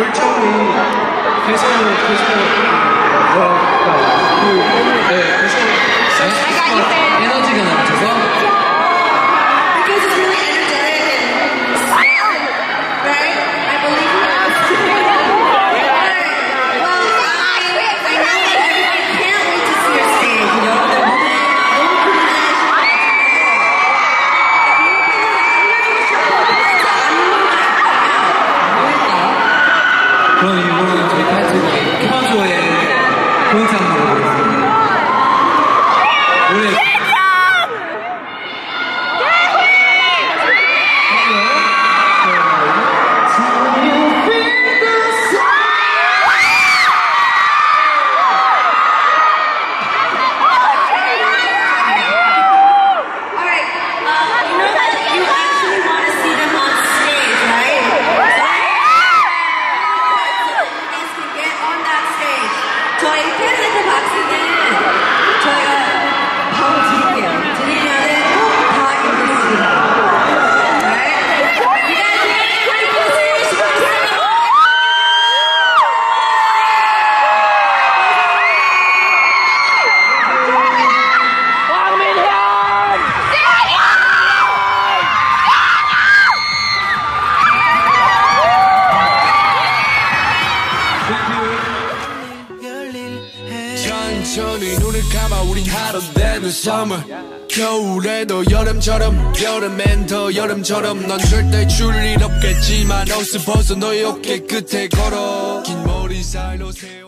열정이 계속 계속 뭐랄까 그 네, 계속 쌓이기 때문에 에너지 William 천천히 눈을 감아 우린 하루 되는 summer. 겨울에도 여름처럼 여름엔 더 여름처럼. 넌 절대 줄 일 없겠지만 옷을 벗어 너의 어깨 끝에 걸어. 긴 머리살로 세워.